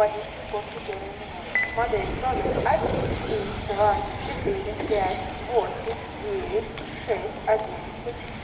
Позиция после первой минуты. Модель номер 1, 2, 4, 5, 8, 9, 6, 11.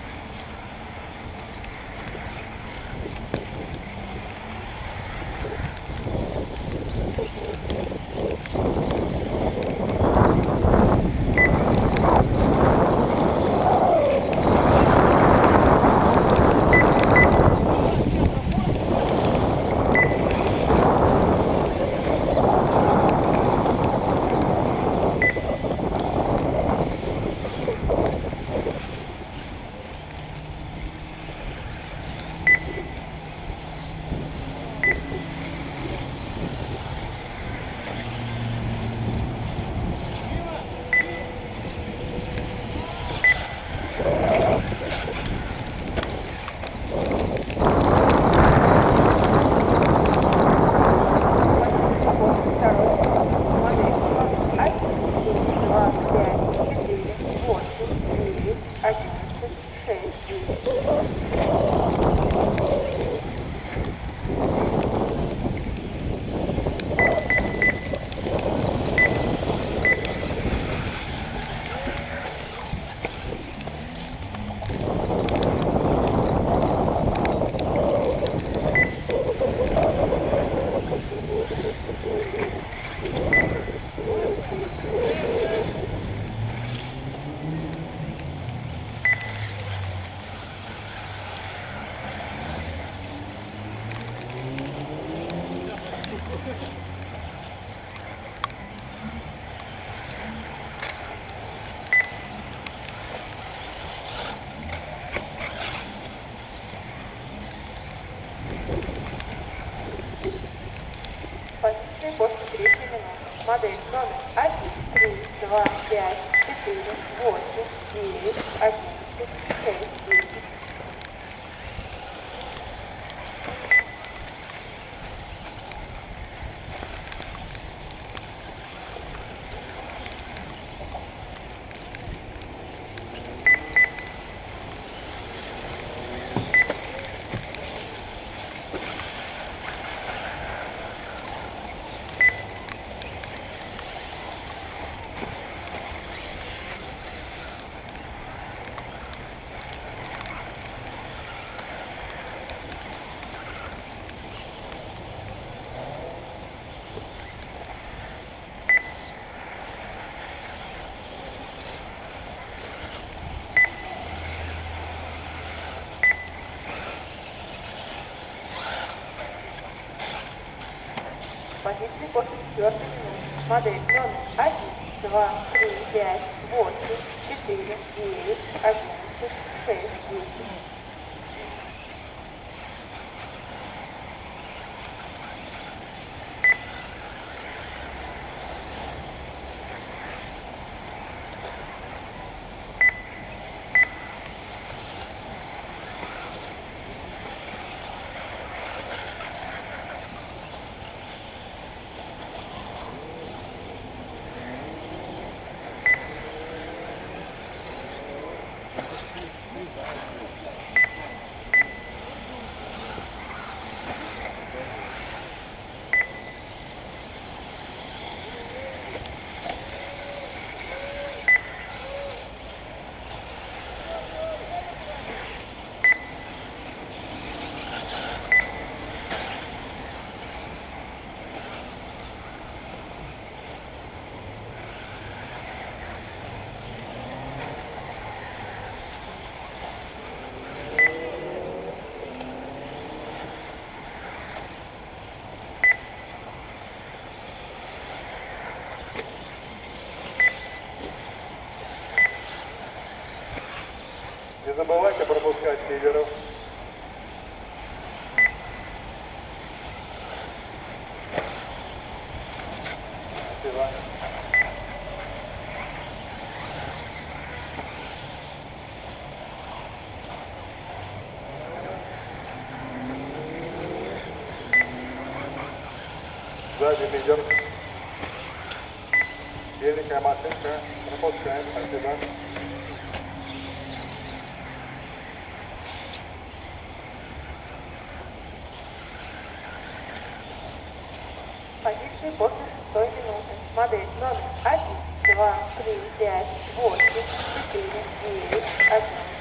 3, 2, 5, 4, 8, 9, 11, 6, 10. Позиции после четвертой минуты. Модель номер 1, 2, 3, 5, 8, 4, 9, 11, Grande mediano. Ele quer bater em pé, não pode cair, vai chegar. Pode, dois. Модель номер 1, 2, 3, 5, 8, 4, 9, 11,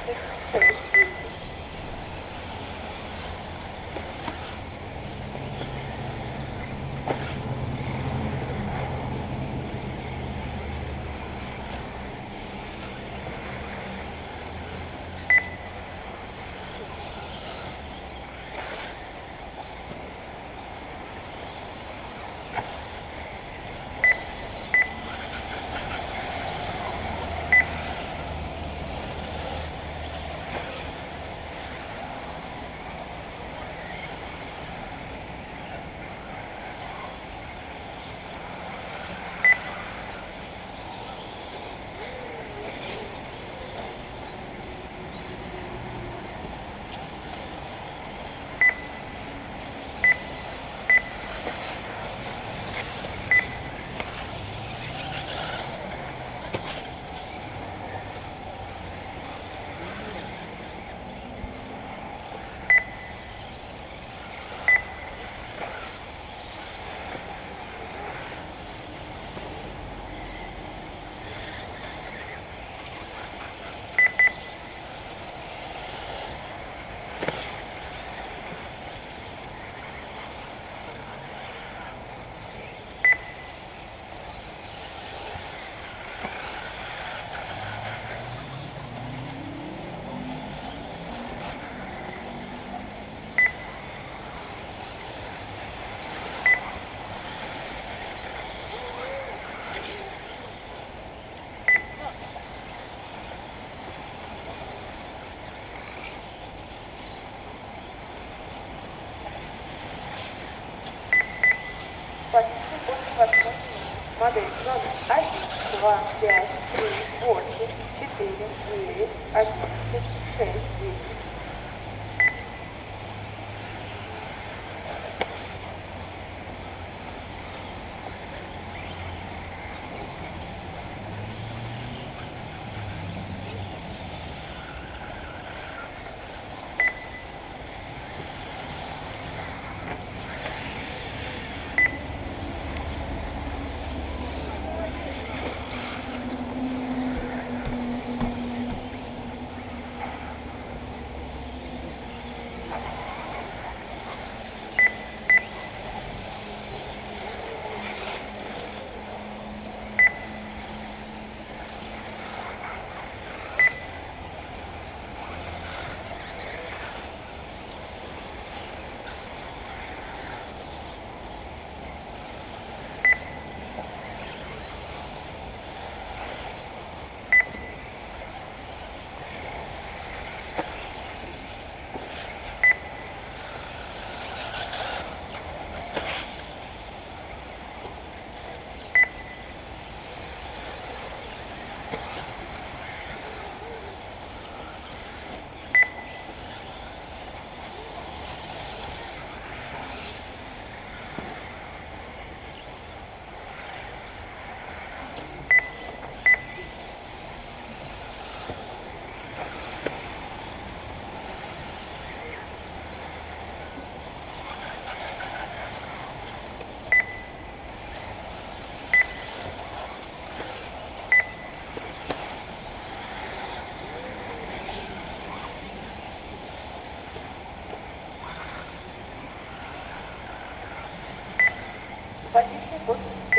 Con.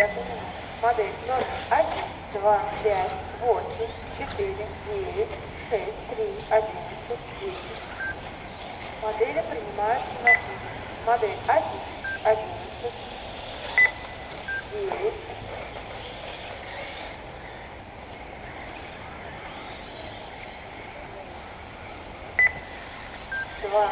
Минуты. Модель номер 1, 2, 5, 8, 4, 9, 6, 3, 11, 10. Модели принимаются на службу. Модель 1, 11, 9, два,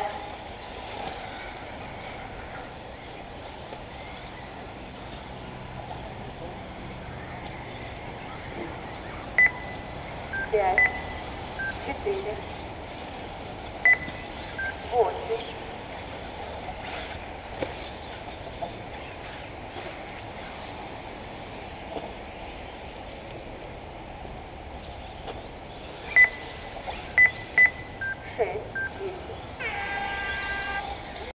четыре, восемь.